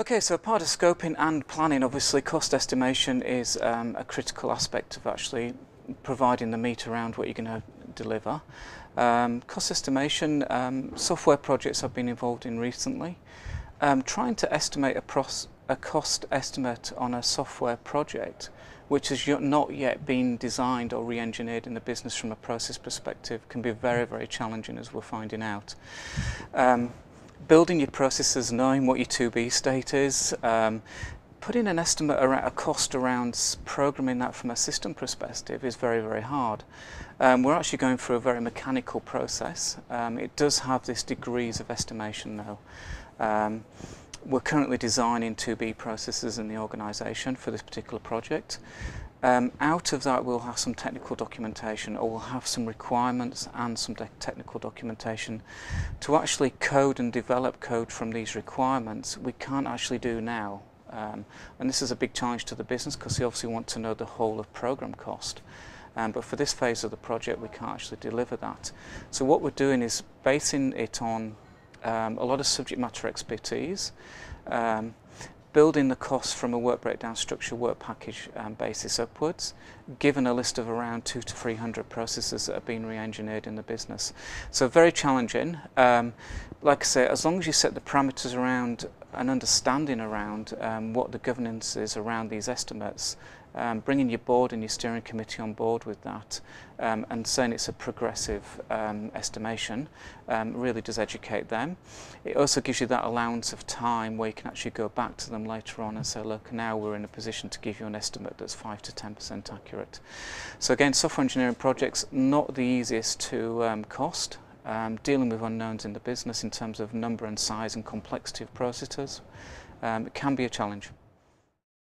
Okay, so part of scoping and planning, obviously cost estimation is um, a critical aspect of actually providing the meat around what you're going to deliver. Um, cost estimation, um, software projects I've been involved in recently, um, trying to estimate a, a, cost estimate on a software project which has not yet been designed or re-engineered in the business from a process perspective can be very, very challenging as we're finding out. Um, Um, building your processes, knowing what your to-be state is, um, putting an estimate around a cost around programming that from a system perspective is very, very hard. Um, we're actually going through a very mechanical process. Um, it does have this degrees of estimation though. We're currently designing to-be processes in the organisation for this particular project. Um, out of that we'll have some technical documentation or we'll have some requirements and some technical documentation. To actually code and develop code from these requirements we can't actually do now. Um, and this is a big challenge to the business because they obviously want to know the whole of program cost. Um, but for this phase of the project we can't actually deliver that. So what we're doing is basing it on um, a lot of subject matter expertise, um, building the cost from a work breakdown structure work package um, basis upwards, given a list of around two to 300 processes that have been re-engineered in the business. So very challenging. Um, like I say, as long as you set the parameters around an understanding around um, what the governance is around these estimates, um, bringing your board and your steering committee on board with that um, and saying it's a progressive um, estimation um, really does educate them. It also gives you that allowance of time where you can actually go back to them later on and say look now we're in a position to give you an estimate that's 5 to 10% accurate. So again software engineering projects not the easiest to um, cost um, dealing with unknowns in the business in terms of number and size and complexity of processes, um, it can be a challenge.